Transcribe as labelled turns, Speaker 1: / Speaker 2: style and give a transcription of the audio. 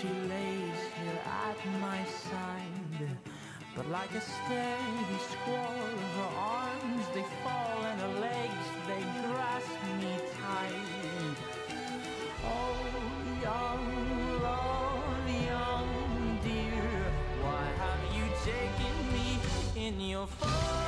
Speaker 1: She lays here at my side But like a steady squall Her arms, they fall And her legs, they grasp me tight Oh, young love, young dear Why have you taken me in your fall?